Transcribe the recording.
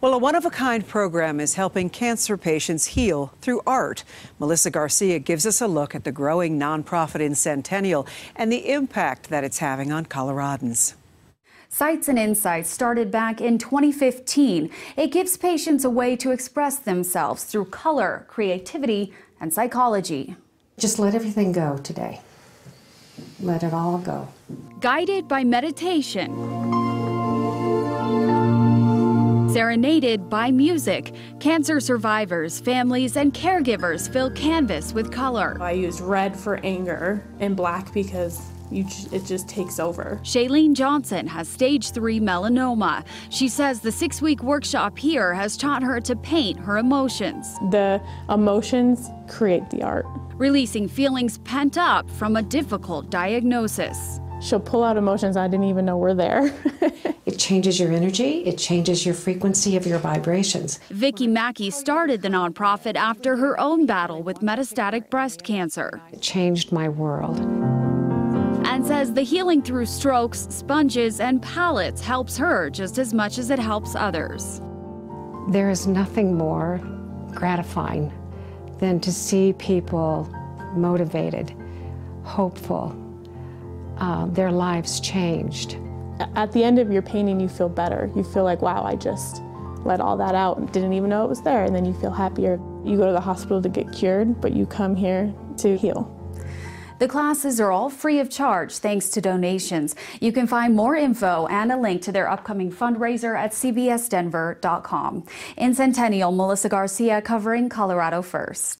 Well, a one of a kind program is helping cancer patients heal through art. Melissa Garcia gives us a look at the growing nonprofit in Centennial and the impact that it's having on Coloradans. Sites and Insights started back in 2015. It gives patients a way to express themselves through color, creativity, and psychology. Just let everything go today. Let it all go. Guided by meditation Serenaded by music, cancer survivors, families, and caregivers fill canvas with color. I used red for anger and black because it just takes over. Shailene Johnson has stage three melanoma. She says the six week workshop here has taught her to paint her emotions. The emotions create the art. Releasing feelings pent up from a difficult diagnosis. She'll pull out emotions I didn't even know were there. it changes your energy, it changes your frequency of your vibrations. Vicki Mackey started the nonprofit after her own battle with metastatic breast cancer. It changed my world. And says the healing through strokes, sponges, and palettes helps her just as much as it helps others. There is nothing more gratifying than to see people motivated, hopeful, uh, their lives changed. At the end of your painting, you feel better. You feel like, wow, I just let all that out and didn't even know it was there. And then you feel happier. You go to the hospital to get cured, but you come here to heal. The classes are all free of charge thanks to donations. You can find more info and a link to their upcoming fundraiser at cbsdenver.com. In Centennial, Melissa Garcia covering Colorado First.